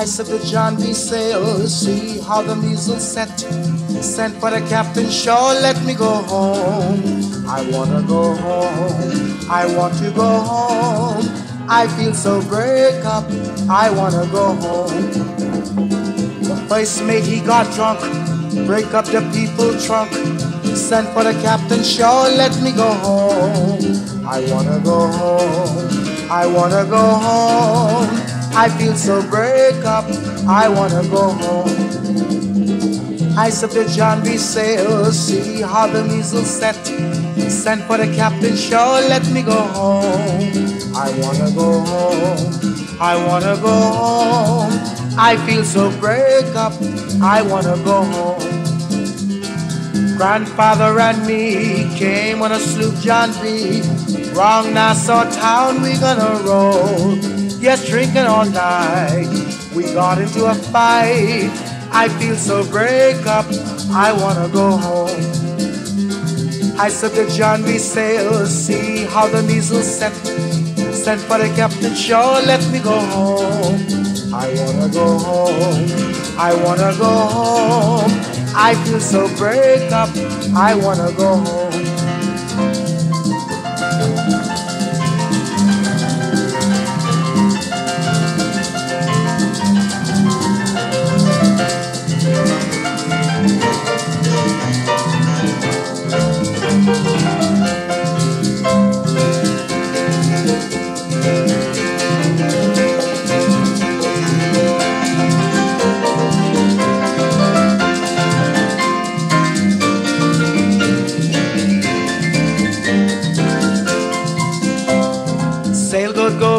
I said to John B. Sails, see how the measles set. Sent for the captain, sure let me go home. I wanna go home. I want to go home. I feel so break up. I wanna go home. The first mate he got drunk, break up the people trunk. Sent for the captain, sure let me go home. I wanna go home. I wanna go home. I feel so break up. I wanna go home. I said to John B. Sails, see how the measles set. Send for the captain, sure let me go home. I wanna go home. I wanna go home. I feel so break up. I wanna go home. Grandfather and me came on a sloop John B. Wrong Nassau town, we gonna roll. Yes, drinking all night. We got into a fight. I feel so break up. I wanna go home. I said to John B. Sails, see how the measles set. Sent for the captain, sure let me go home. I wanna go home. I wanna go home. I feel so break up. I wanna go home.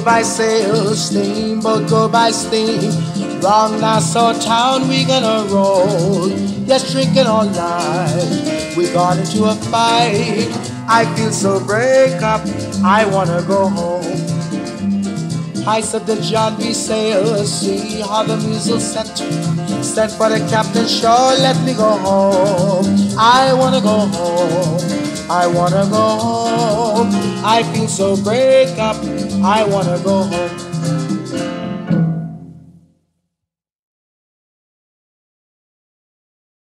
By sail, steamboat go by steam. Wrong Nassau town, we gonna roll. Yes, drinking all night. We got into a fight. I feel so break up. I wanna go home. I said the John B. Sails, see how the measles set. Sent for the captain, sure let me go home. I wanna go home. I wanna go home. I feel so break up. I wanna go home.